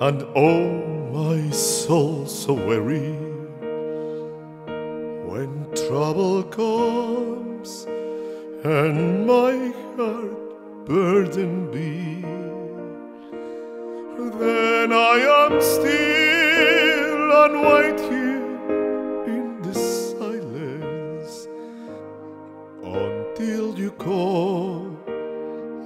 and oh, my soul so weary. When trouble comes and my heart burdened be, then I am still and wait here in the silence until you call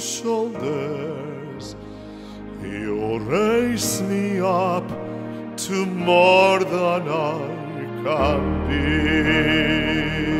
shoulders. You raise me up to more than I can be.